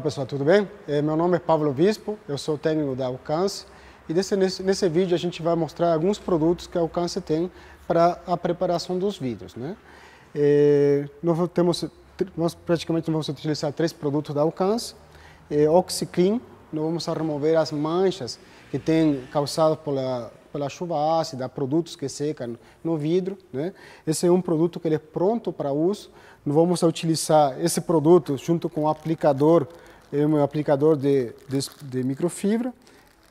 Olá pessoal, tudo bem? É, meu nome é Pablo Bispo, eu sou técnico da Alcance e nesse, nesse vídeo a gente vai mostrar alguns produtos que a Alcance tem para a preparação dos vidros. Né? É, nós, temos, nós praticamente vamos utilizar três produtos da Alcance, é, OxyClean, nós vamos remover as manchas que tem causado pela, pela chuva ácida, produtos que secam no vidro. Né? Esse é um produto que ele é pronto para uso. Nós vamos utilizar esse produto junto com o aplicador, é um aplicador de, de, de microfibra,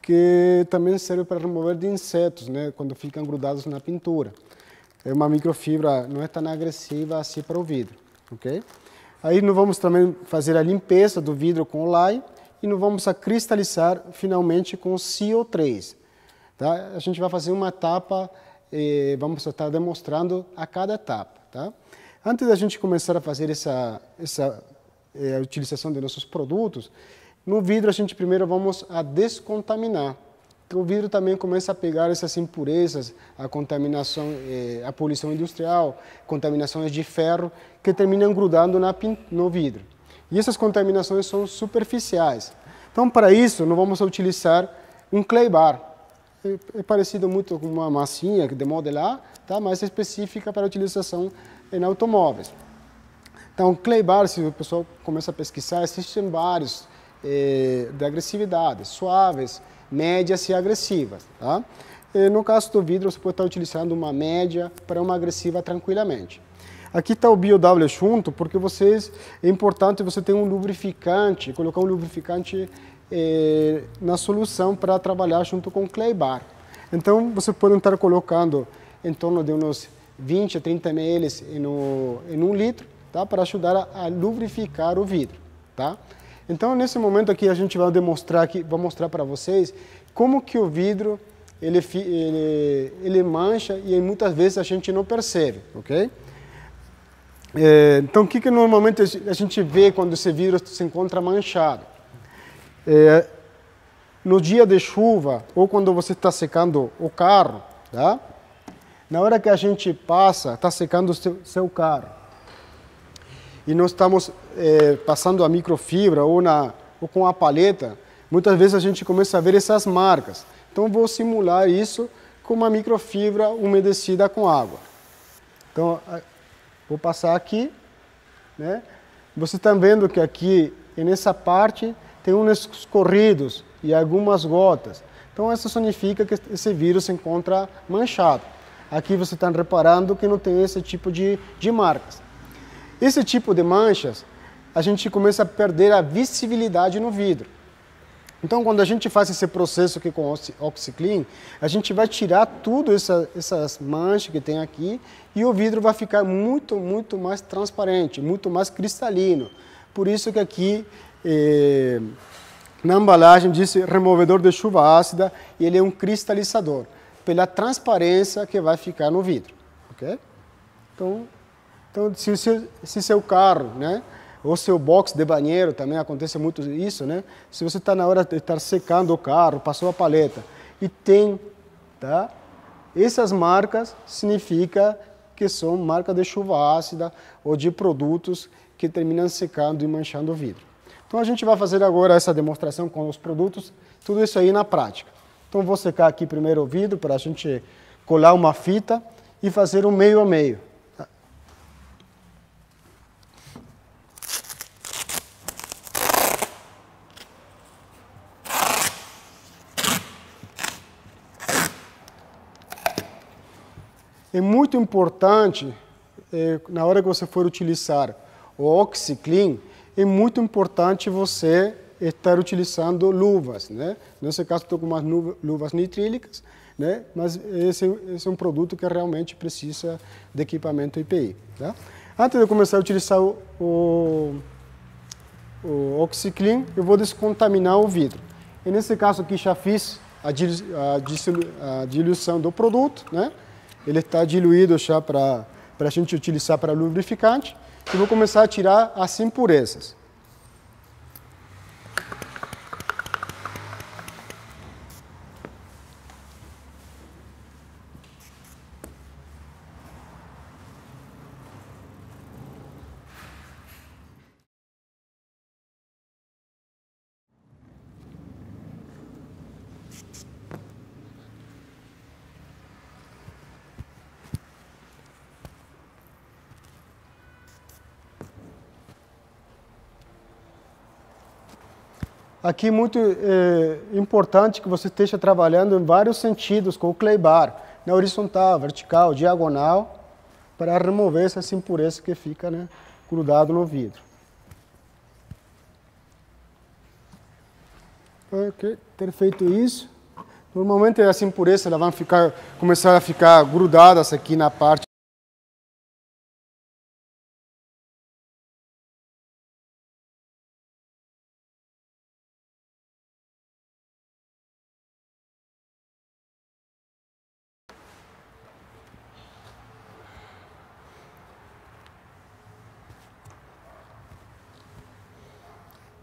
que também serve para remover de insetos, né? quando ficam grudados na pintura. É uma microfibra, não é tão agressiva assim para o vidro. ok? Aí nós vamos também fazer a limpeza do vidro com o lye e nós vamos a cristalizar finalmente com CO3. Tá? A gente vai fazer uma etapa, e vamos estar demonstrando a cada etapa. Tá? Antes da gente começar a fazer essa, essa é, utilização de nossos produtos, no vidro a gente primeiro vamos a descontaminar. Então, o vidro também começa a pegar essas impurezas, a contaminação, eh, a poluição industrial, contaminações de ferro, que terminam grudando na, no vidro. E essas contaminações são superficiais. Então, para isso, nós vamos utilizar um clay bar. É, é parecido muito com uma massinha de modelar, tá? mas é específica para utilização em automóveis. Então, clay bar, se o pessoal começa a pesquisar, existem vários eh, de agressividade, suaves, médias e agressivas. Tá? E no caso do vidro, você pode estar utilizando uma média para uma agressiva tranquilamente. Aqui está o BioW junto, porque vocês, é importante você ter um lubrificante, colocar um lubrificante eh, na solução para trabalhar junto com o clay bar. Então, você pode estar colocando em torno de uns 20 a 30 ml em, um, em um litro, tá? para ajudar a, a lubrificar o vidro. Tá? Então, nesse momento aqui, a gente vai demonstrar aqui, vou mostrar para vocês como que o vidro ele, ele, ele mancha e muitas vezes a gente não percebe, ok? É, então, o que, que normalmente a gente vê quando esse vidro se encontra manchado? É, no dia de chuva ou quando você está secando o carro, tá? na hora que a gente passa, está secando o seu, seu, carro, e nós estamos é, passando a microfibra ou, na, ou com a paleta, muitas vezes a gente começa a ver essas marcas. Então, vou simular isso com uma microfibra umedecida com água. Então, Vou passar aqui, né? Você está vendo que aqui, nessa parte, tem uns escorridos e algumas gotas. Então, isso significa que esse vírus se encontra manchado. Aqui você está reparando que não tem esse tipo de, de marcas. Esse tipo de manchas, a gente começa a perder a visibilidade no vidro. Então, quando a gente faz esse processo aqui com OxyClean, a gente vai tirar tudo essa, essas manchas que tem aqui e o vidro vai ficar muito, muito mais transparente, muito mais cristalino. Por isso que aqui eh, na embalagem diz removedor de chuva ácida e ele é um cristalizador, pela transparência que vai ficar no vidro. ok? Então, então se, se, se seu carro, né? Ou seu box de banheiro também acontece muito isso, né? Se você está na hora de estar secando o carro, passou a paleta e tem, tá? Essas marcas significa que são marcas de chuva ácida ou de produtos que terminam secando e manchando o vidro. Então a gente vai fazer agora essa demonstração com os produtos, tudo isso aí na prática. Então vou secar aqui primeiro o vidro para a gente colar uma fita e fazer um meio a meio. É muito importante, é, na hora que você for utilizar o OxyClean, é muito importante você estar utilizando luvas, né? Nesse caso estou com umas luvas nitrílicas, né? Mas esse, esse, é um produto que realmente precisa de equipamento IPI, tá? Antes de começar a utilizar o, o, o OxyClean, eu vou descontaminar o vidro. E nesse caso aqui já fiz a, a, a diluição do produto, né? Ele está diluído já para a gente utilizar para lubrificante. E vou começar a tirar as impurezas. Aqui muito é, importante que você esteja trabalhando em vários sentidos com o clay bar, na horizontal, vertical, diagonal, para remover essas impurezas que fica né, grudado no vidro. Ok, ter feito isso, normalmente as impurezas elas vão ficar, começar a ficar grudadas aqui na parte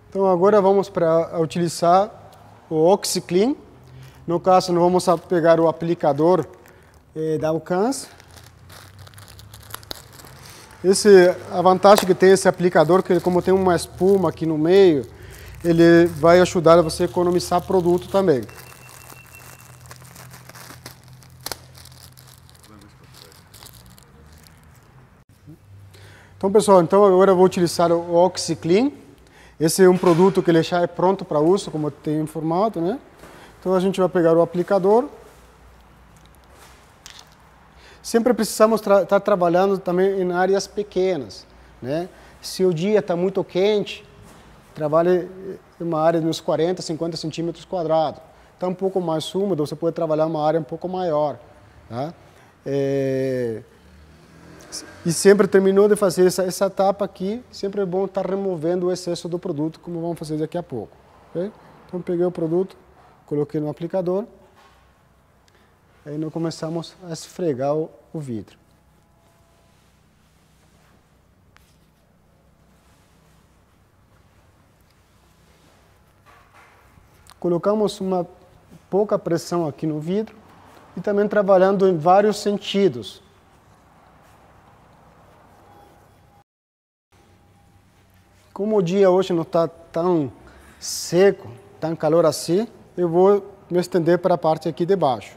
Então agora vamos para utilizar o OxyClean. No caso, nós vamos pegar o aplicador eh, da Alcance. Esse, a vantagem que tem esse aplicador, que como tem uma espuma aqui no meio, ele vai ajudar você a economizar produto também. Então pessoal, então agora eu vou utilizar o OxyClean. Esse é um produto que ele já é pronto para uso, como eu tenho informado, né? Então a gente vai pegar o aplicador. Sempre precisamos estar tra trabalhando também em áreas pequenas, né? Se o dia está muito quente, trabalhe em uma área de uns 40, 50 centímetros quadrados. Está um pouco mais úmido, você pode trabalhar uma área um pouco maior. Tá? É... E sempre terminou de fazer essa, essa etapa aqui, sempre é bom estar removendo o excesso do produto, como vamos fazer daqui a pouco. Okay? Então peguei o produto, coloquei no aplicador, aí nós começamos a esfregar o, o vidro. Colocamos uma pouca pressão aqui no vidro e também trabalhando em vários sentidos. Como o dia hoje não está tão seco, tão calor assim, eu vou me estender para a parte aqui de baixo.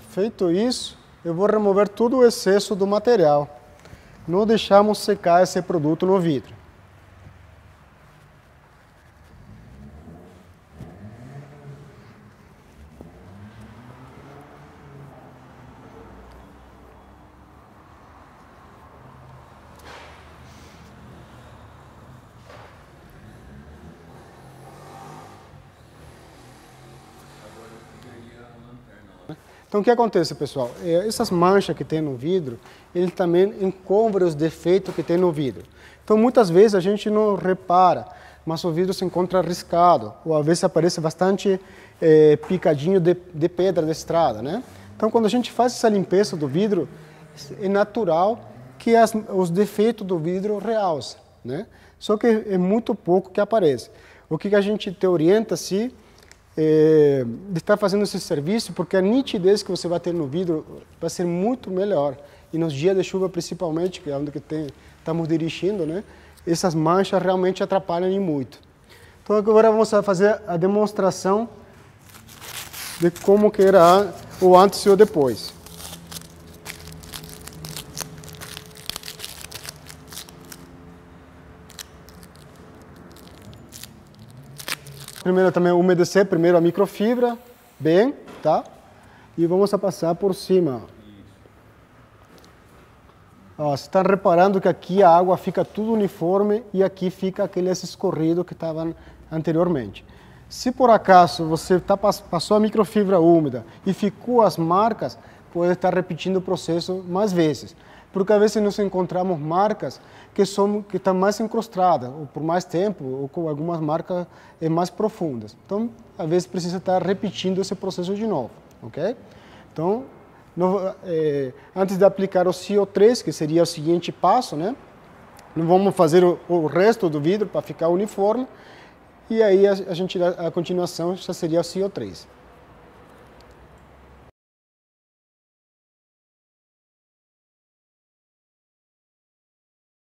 Feito isso, eu vou remover todo o excesso do material. Não deixamos secar esse produto no vidro. Então, o que acontece, pessoal? É, essas manchas que tem no vidro, ele também encobre os defeitos que tem no vidro. Então, muitas vezes a gente não repara, mas o vidro se encontra arriscado, ou às vezes aparece bastante é, picadinho de, de pedra da estrada, né? Então, quando a gente faz essa limpeza do vidro, é natural que as, os defeitos do vidro realçam, né? Só que é muito pouco que aparece. O que a gente te orienta se é, de estar fazendo esse serviço, porque a nitidez que você vai ter no vidro vai ser muito melhor. E nos dias de chuva, principalmente, que é onde que tem, estamos dirigindo, né? essas manchas realmente atrapalham muito. Então agora vamos fazer a demonstração de como que era o antes e o depois. Primeiro também umedecer primeiro a microfibra, bem, tá? E vamos a passar por cima. Ó, você está reparando que aqui a água fica tudo uniforme e aqui fica aqueles escorridos que estavam anteriormente. Se por acaso você tá, passou a microfibra úmida e ficou as marcas, pode estar repetindo o processo mais vezes porque às vezes nós encontramos marcas que são que estão mais encrostadas, ou por mais tempo, ou com algumas marcas eh, mais profundas. Então, às vezes precisa estar repetindo esse processo de novo, ok? Então, no, eh, antes de aplicar o CO3, que seria o seguinte passo, né? Não vamos fazer o, o resto do vidro para ficar uniforme. E aí a, a, gente, a continuação já seria o CO3.